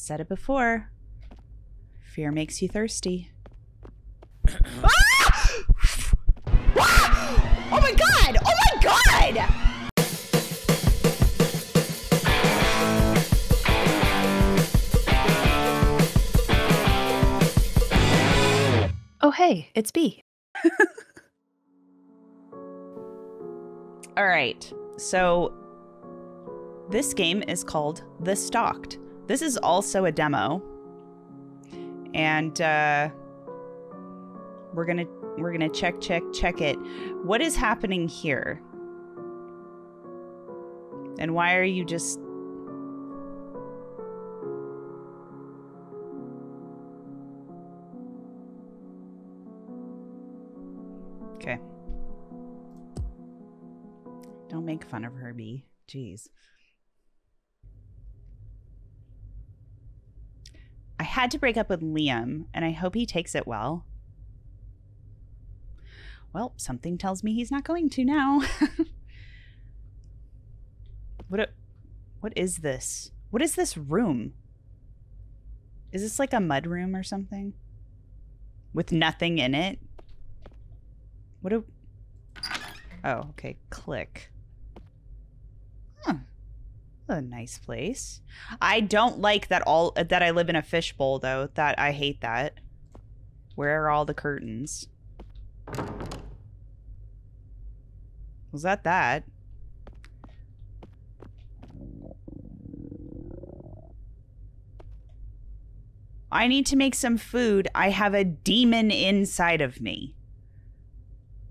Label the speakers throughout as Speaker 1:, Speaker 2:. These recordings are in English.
Speaker 1: Said it before. Fear makes you thirsty.
Speaker 2: Oh my god! Oh my god!
Speaker 3: Oh, hey, it's B.
Speaker 1: All right. So this game is called The Stalked. This is also a demo. And uh we're to we're to check check check it. What is happening here? And why are you just Okay. Don't make fun of her, Herbie. Jeez. Had to break up with Liam, and I hope he takes it well. Well, something tells me he's not going to now. what a, what is this? What is this room? Is this like a mud room or something? With nothing in it? What a Oh, okay. Click. Huh. A nice place. I don't like that all that I live in a fishbowl though. That I hate that. Where are all the curtains? Was that that? I need to make some food. I have a demon inside of me.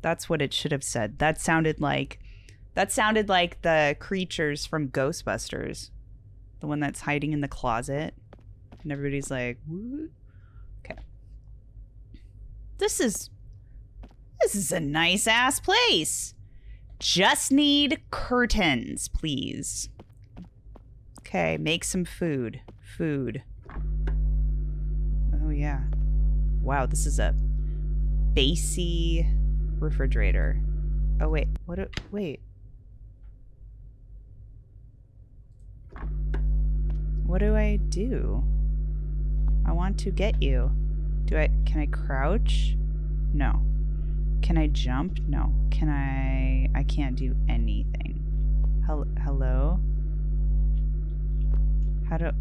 Speaker 1: That's what it should have said. That sounded like that sounded like the creatures from Ghostbusters. The one that's hiding in the closet. And everybody's like? Okay. This is this is a nice ass place. Just need curtains, please. Okay, make some food. Food. Oh yeah. Wow, this is a bassy refrigerator. Oh wait, what? Do, wait. What do I do? I want to get you. Do I? Can I crouch? No. Can I jump? No. Can I? I can't do anything. Hel hello. How do?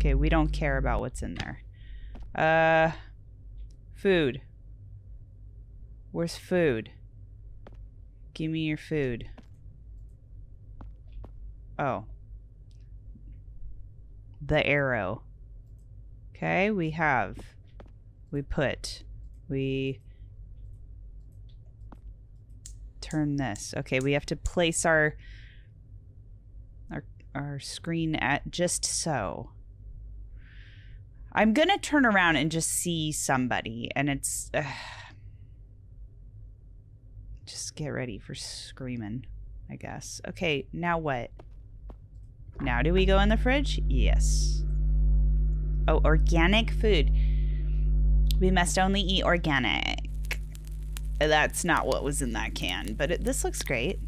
Speaker 1: Okay, we don't care about what's in there. Uh, food. Where's food? Give me your food. Oh. The arrow. Okay, we have. We put. We turn this. Okay, we have to place our our our screen at just so. I'm gonna turn around and just see somebody, and it's. Just get ready for screaming, I guess. Okay, now what? Now do we go in the fridge? Yes. Oh, organic food. We must only eat organic. That's not what was in that can, but it, this looks great.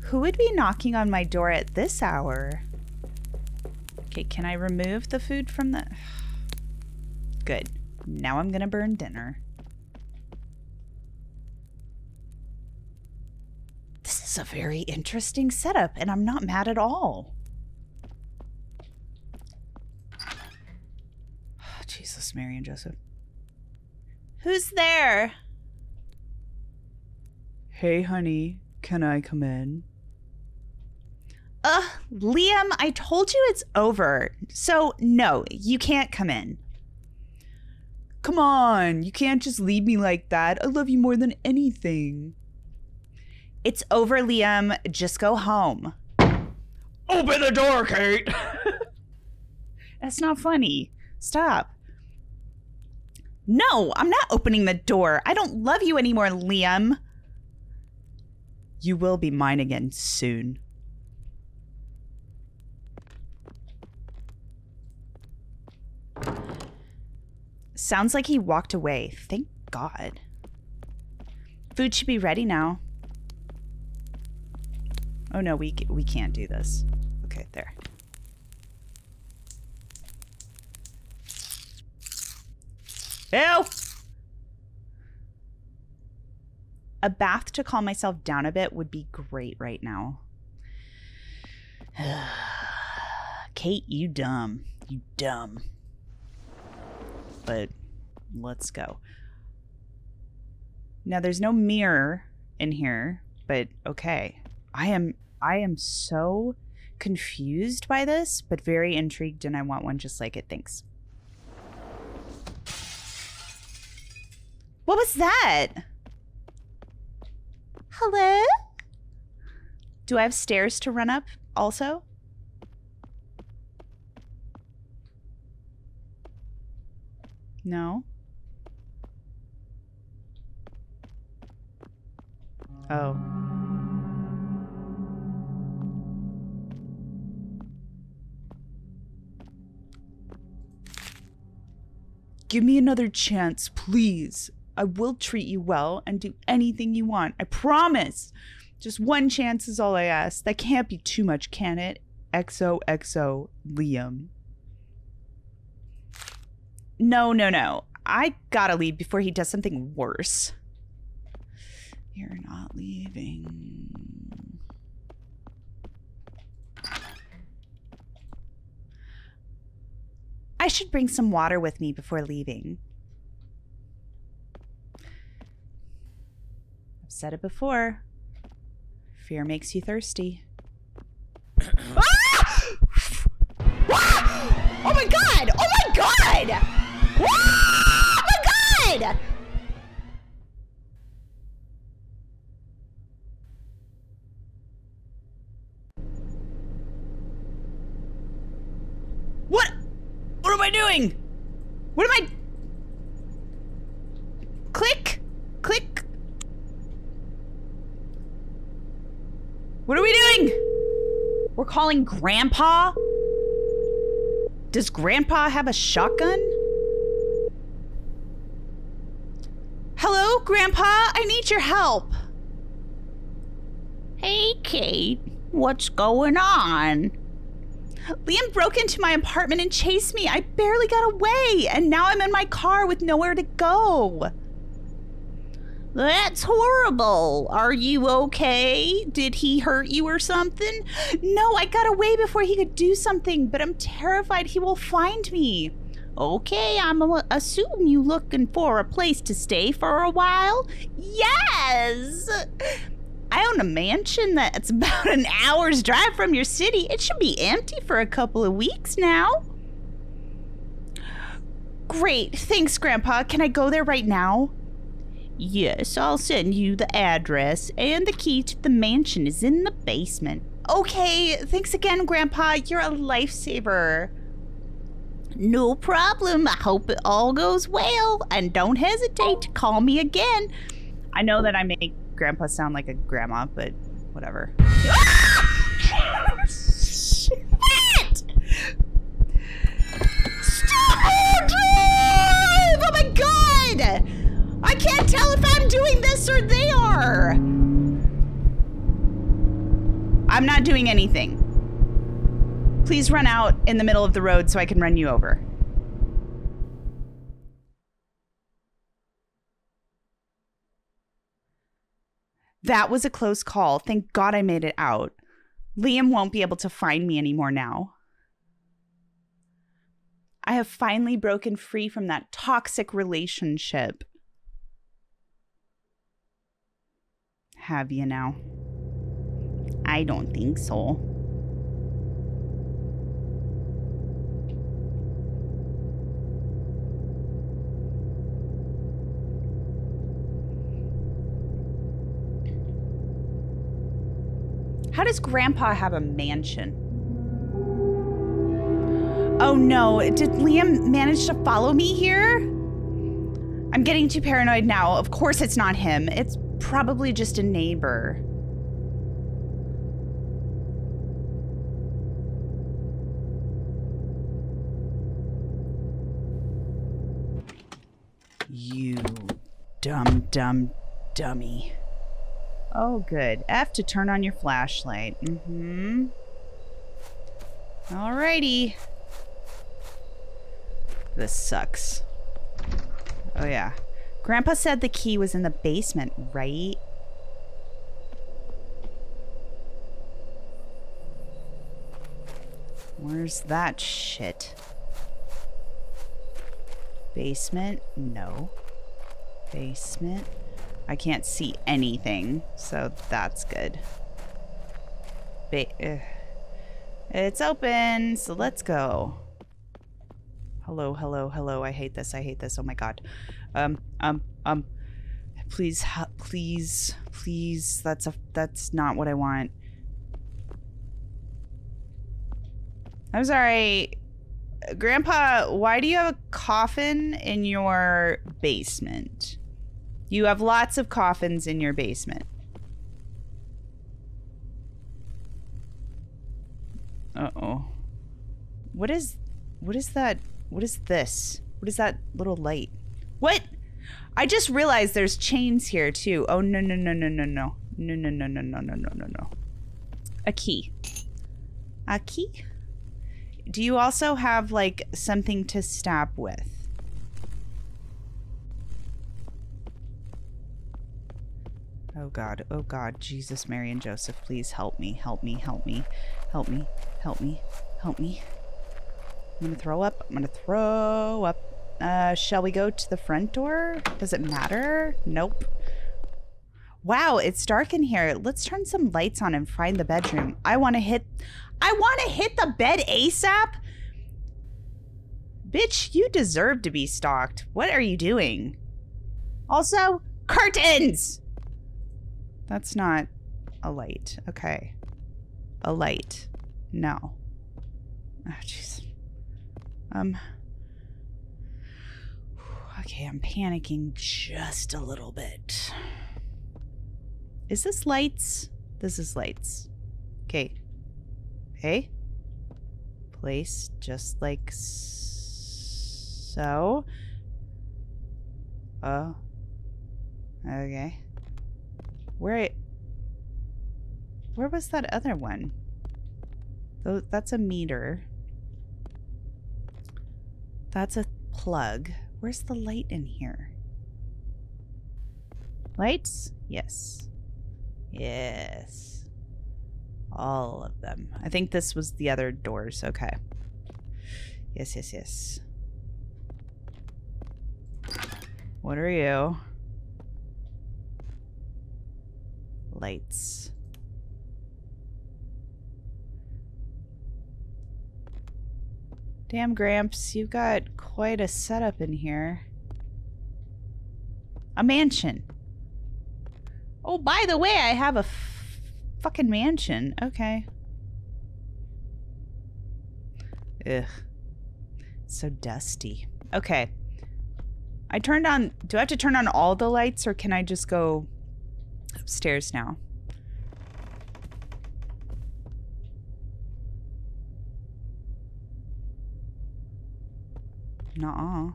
Speaker 1: Who would be knocking on my door at this hour? Okay, can I remove the food from the... Good. Now I'm gonna burn dinner. A very interesting setup, and I'm not mad at all. Jesus, Mary and Joseph. Who's there? Hey, honey, can I come in? Uh, Liam, I told you it's over. So, no, you can't come in. Come on, you can't just leave me like that. I love you more than anything. It's over, Liam. Just go home.
Speaker 4: Open the door, Kate!
Speaker 1: That's not funny. Stop. No, I'm not opening the door. I don't love you anymore, Liam. You will be mine again soon. Sounds like he walked away. Thank God. Food should be ready now. Oh no, we we can't do this. Okay, there. Ew! A bath to calm myself down a bit would be great right now. Kate, you dumb. You dumb. But let's go. Now there's no mirror in here, but okay. I am I am so confused by this, but very intrigued and I want one just like it. Thanks. What was that? Hello? Do I have stairs to run up also? No. Oh. Give me another chance, please. I will treat you well and do anything you want. I promise. Just one chance is all I ask. That can't be too much, can it? XOXO Liam. No, no, no. I gotta leave before he does something worse. You're not leaving. I should bring some water with me before leaving. I've said it before. Fear makes you thirsty.
Speaker 2: Ah! Oh my god! Oh my god! Ah! Oh my god!
Speaker 1: What? What am I doing? What am I? Click, click. What are we doing? We're calling Grandpa? Does Grandpa have a shotgun? Hello, Grandpa? I need your help. Hey, Kate. What's going on? Liam broke into my apartment and chased me. I barely got away, and now I'm in my car with nowhere to go. That's horrible. Are you okay? Did he hurt you or something? No, I got away before he could do something, but I'm terrified he will find me. Okay, I'm a- assume you looking for a place to stay for a while? Yes. I own a mansion that's about an hour's drive from your city. It should be empty for a couple of weeks now. Great. Thanks, Grandpa. Can I go there right now? Yes, I'll send you the address, and the key to the mansion is in the basement. Okay, thanks again, Grandpa. You're a lifesaver. No problem. I hope it all goes well, and don't hesitate to call me again. I know that I make Grandpa sound like a grandma, but whatever. Shit! Stop drive! Oh my god! I can't tell if I'm doing this or they are. I'm not doing anything. Please run out in the middle of the road so I can run you over. That was a close call. Thank God I made it out. Liam won't be able to find me anymore now. I have finally broken free from that toxic relationship. Have you now? I don't think so. How does Grandpa have a mansion? Oh no, did Liam manage to follow me here? I'm getting too paranoid now. Of course it's not him. It's probably just a neighbor. You dumb, dumb dummy. Oh, good. F to turn on your flashlight. Mm-hmm. Alrighty. This sucks. Oh, yeah. Grandpa said the key was in the basement, right? Where's that shit? Basement? No. Basement? I can't see anything, so that's good. Ba uh, it's open, so let's go. Hello, hello, hello. I hate this. I hate this. Oh my god. Um, um, um. Please, please, please. That's a. That's not what I want. I'm sorry. Grandpa, why do you have a coffin in your basement? You have lots of coffins in your basement. Uh-oh. What is what is that? What is this? What is that little light? What? I just realized there's chains here too. Oh no no no no no no. No no no no no no no no no. A key. A key? Do you also have like something to stab with? Oh God, oh God, Jesus, Mary, and Joseph, please help me, help me, help me, help me, help me, help me. I'm gonna throw up, I'm gonna throw up. Uh, shall we go to the front door? Does it matter? Nope. Wow, it's dark in here. Let's turn some lights on and find the bedroom. I want to hit I want to hit the bed ASAP? Bitch, you deserve to be stalked. What are you doing? Also, curtains! That's not a light. Okay. A light. No. Oh, jeez. Um. Okay, I'm panicking just a little bit. Is this lights? This is lights. Okay. Okay. Place just like so. Oh. Okay. Where Where was that other one? That's a meter. That's a plug. Where's the light in here? Lights? Yes. Yes. All of them. I think this was the other doors. Okay. Yes, yes, yes. What are you? Lights. Damn, Gramps, you've got quite a setup in here. A mansion. Oh, by the way, I have a fucking mansion. Okay. Ugh. So dusty. Okay. I turned on... Do I have to turn on all the lights or can I just go upstairs now? Nuh-uh.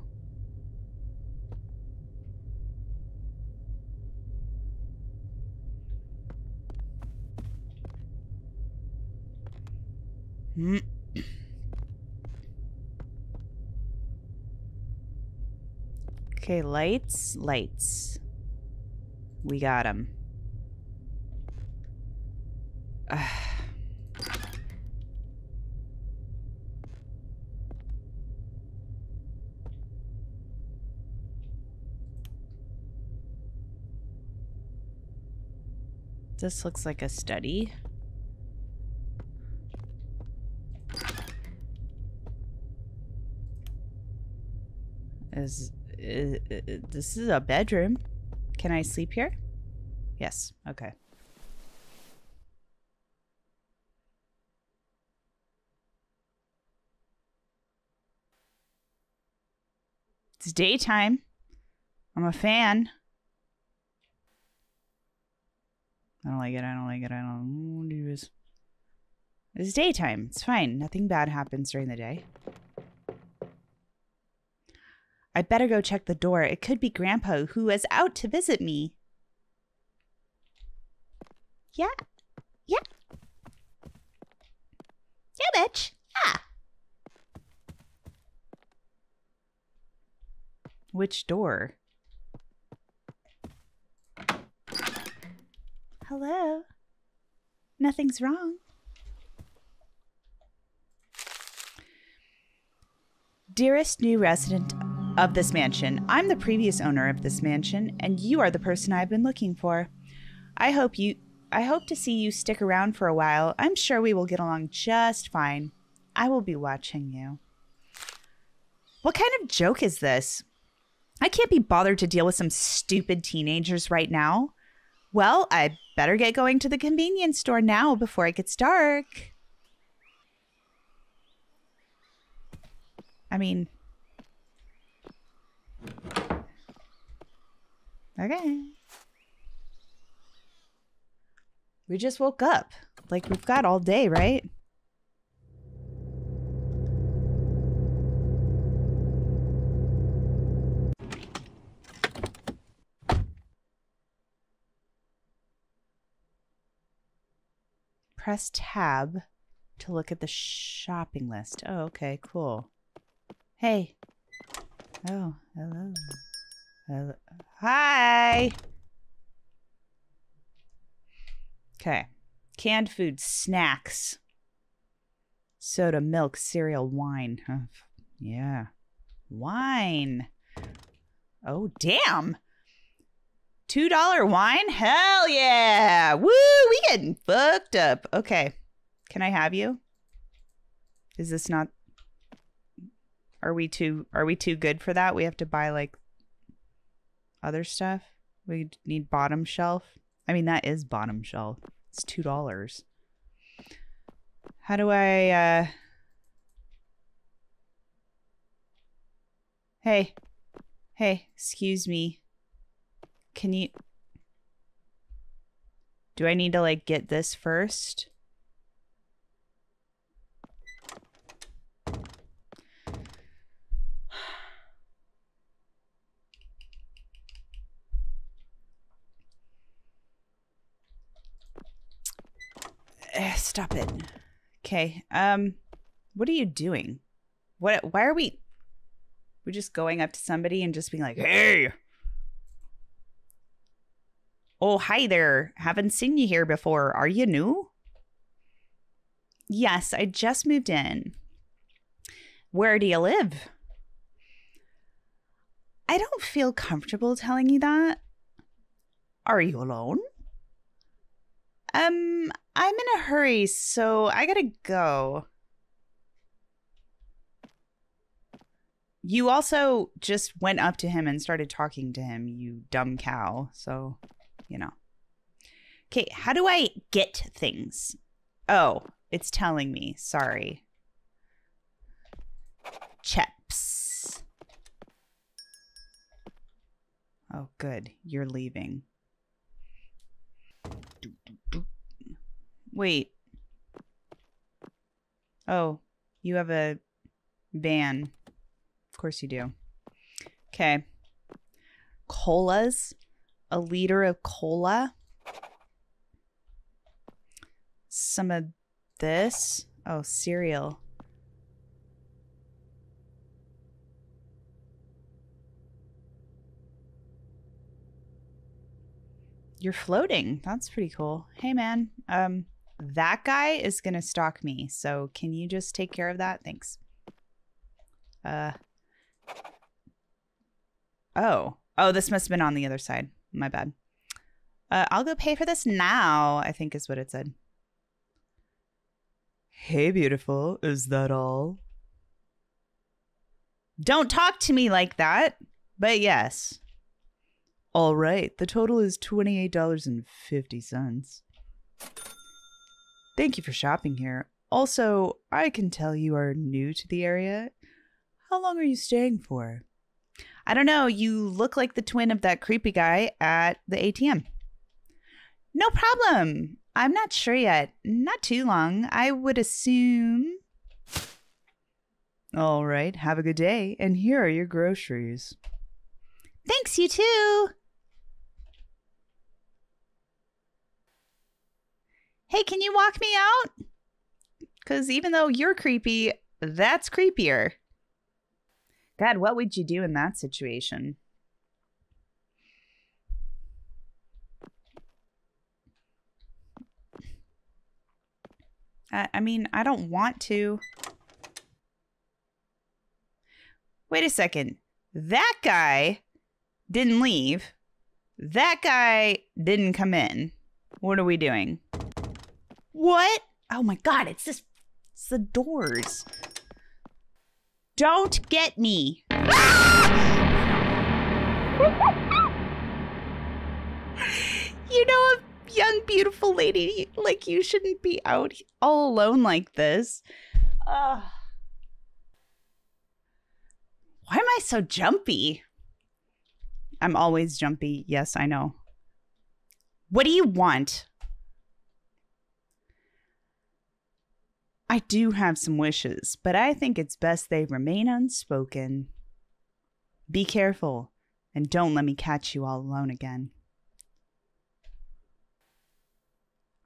Speaker 1: Mm. Okay, lights, lights. We got them. This looks like a study. Is, is, is this is a bedroom? Can I sleep here? Yes. Okay. It's daytime. I'm a fan. I don't like it. I don't like it. I don't mm, do this. It's daytime. It's fine. Nothing bad happens during the day. I better go check the door. It could be Grandpa who is out to visit me.
Speaker 2: Yeah. Yeah. Yeah, bitch. Yeah.
Speaker 1: Which door?
Speaker 2: Hello. Nothing's wrong.
Speaker 1: Dearest new resident of this mansion, I'm the previous owner of this mansion, and you are the person I've been looking for. I hope you I hope to see you stick around for a while. I'm sure we will get along just fine. I will be watching you. What kind of joke is this? I can't be bothered to deal with some stupid teenagers right now. Well, I better get going to the convenience store now before it gets dark. I mean, okay. We just woke up. Like we've got all day, right? Press tab to look at the shopping list. Oh, okay, cool. Hey. Oh, hello. Hello. Hi. Okay. Canned food, snacks, soda, milk, cereal, wine. Yeah. Wine. Oh, damn. $2 wine? Hell yeah. Woo, we getting fucked up. Okay. Can I have you? Is this not Are we too are we too good for that? We have to buy like other stuff? We need bottom shelf. I mean that is bottom shelf. It's $2. How do I uh Hey. Hey, excuse me. Can you Do I need to like get this first? Eh, Stop it. Okay. Um what are you doing? What why are we we're just going up to somebody and just being like, "Hey, Oh, hi there. Haven't seen you here before. Are you new? Yes, I just moved in. Where do you live? I don't feel comfortable telling you that. Are you alone? Um, I'm in a hurry, so I gotta go. You also just went up to him and started talking to him, you dumb cow. So you know. Okay, how do I get things? Oh, it's telling me. Sorry. Cheps. Oh, good. You're leaving. Wait. Oh, you have a van. Of course you do. Okay. Colas a liter of cola, some of this. Oh, cereal. You're floating. That's pretty cool. Hey man, um that guy is going to stalk me. So can you just take care of that? Thanks. Uh Oh. Oh, this must have been on the other side. My bad. Uh, I'll go pay for this now, I think is what it said. Hey, beautiful. Is that all? Don't talk to me like that. But yes. All right. The total is $28.50. Thank you for shopping here. Also, I can tell you are new to the area. How long are you staying for? I don't know. You look like the twin of that creepy guy at the ATM. No problem. I'm not sure yet. Not too long. I would assume. All right. Have a good day. And here are your groceries.
Speaker 2: Thanks, you too.
Speaker 1: Hey, can you walk me out? Because even though you're creepy, that's creepier. God, what would you do in that situation? I, I mean, I don't want to. Wait a second. That guy didn't leave. That guy didn't come in. What are we doing? What? Oh my god, it's this it's the doors. Don't get me. you know a young beautiful lady like you shouldn't be out all alone like this. Ugh. Why am I so jumpy? I'm always jumpy. Yes, I know. What do you want? I do have some wishes, but I think it's best they remain unspoken. Be careful, and don't let me catch you all alone again.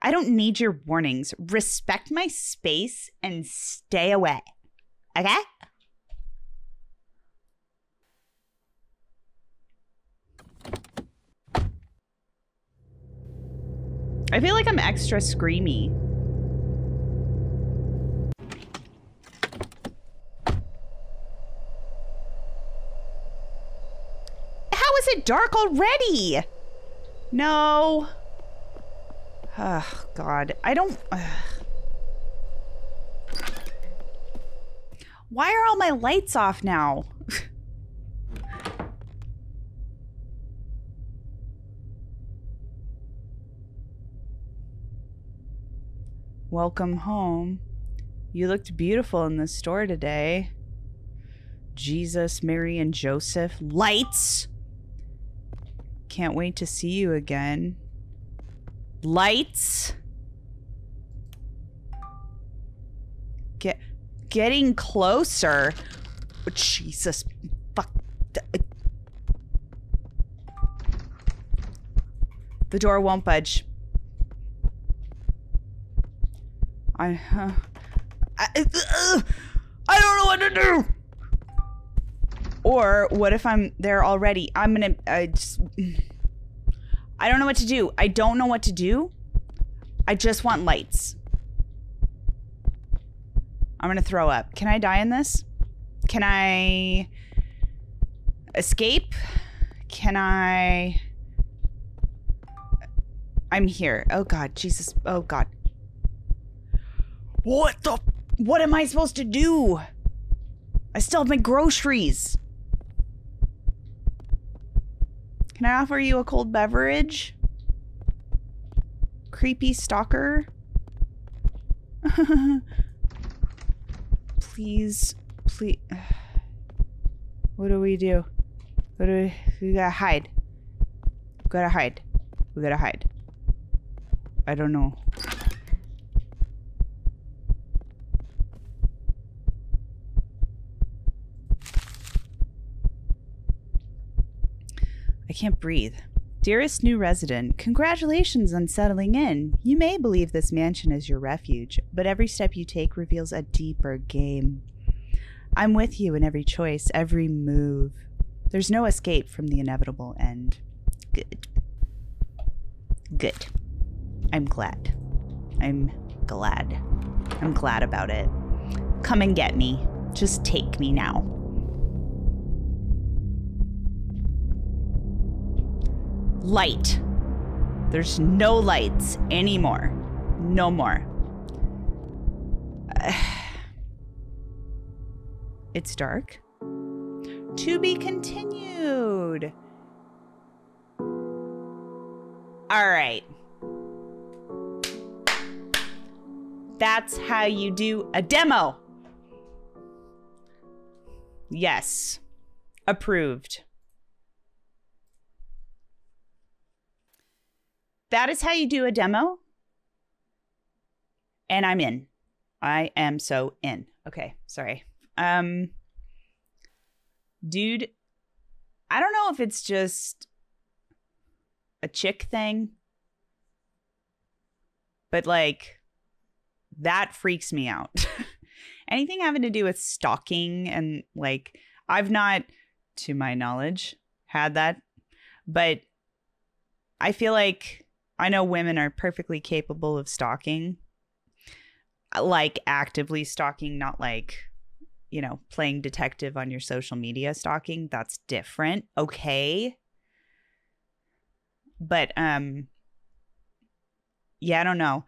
Speaker 1: I don't need your warnings. Respect my space and stay away. Okay? I feel like I'm extra screamy. How is it dark already? No. Oh, God. I don't. ugh. Why are all my lights off now? Welcome home. You looked beautiful in the store today. Jesus, Mary, and Joseph. Lights! Can't wait to see you again. Lights! Get getting closer. Oh, Jesus fuck. The door won't budge. I, uh, I, uh, I don't know what to do. Or what if I'm there already? I'm gonna. I just. I don't know what to do. I don't know what to do. I just want lights. I'm gonna throw up. Can I die in this? Can I escape? Can I? I'm here. Oh God, Jesus. Oh God. What the? What am I supposed to do? I still have my groceries. Can I offer you a cold beverage? Creepy stalker? please, please. What do we do? What do we, we gotta hide. We gotta hide. We gotta hide. I don't know. I can't breathe. Dearest new resident, congratulations on settling in. You may believe this mansion is your refuge, but every step you take reveals a deeper game. I'm with you in every choice, every move. There's no escape from the inevitable end. Good. Good. I'm glad. I'm glad. I'm glad about it. Come and get me. Just take me now. Light. There's no lights anymore. No more. it's dark. To be continued. All right. That's how you do a demo. Yes. Approved. That is how you do a demo. And I'm in. I am so in. Okay, sorry. Um dude, I don't know if it's just a chick thing. but like that freaks me out. Anything having to do with stalking and like I've not to my knowledge had that, but I feel like I know women are perfectly capable of stalking. Like actively stalking, not like you know, playing detective on your social media stalking, that's different. Okay. But um yeah, I don't know.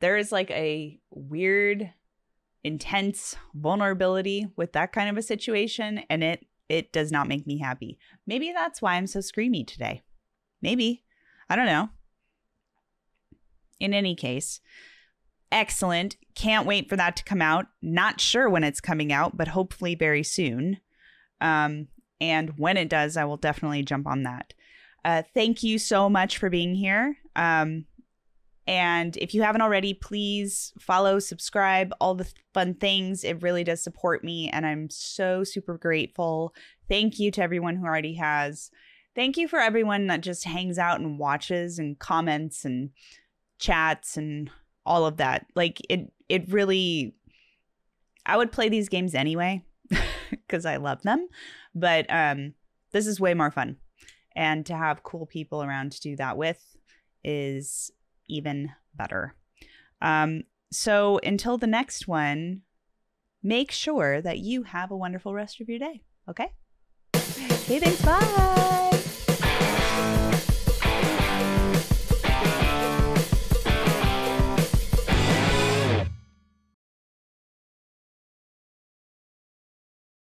Speaker 1: There is like a weird intense vulnerability with that kind of a situation and it it does not make me happy. Maybe that's why I'm so screamy today. Maybe. I don't know. In any case, excellent. Can't wait for that to come out. Not sure when it's coming out, but hopefully very soon. Um, and when it does, I will definitely jump on that. Uh, thank you so much for being here. Um, and if you haven't already, please follow, subscribe, all the fun things. It really does support me, and I'm so super grateful. Thank you to everyone who already has. Thank you for everyone that just hangs out and watches and comments and chats and all of that. Like it it really I would play these games anyway because I love them, but um this is way more fun. And to have cool people around to do that with is even better. Um so until the next one, make sure that you have a wonderful rest of your day, okay? Okay, thanks. Bye.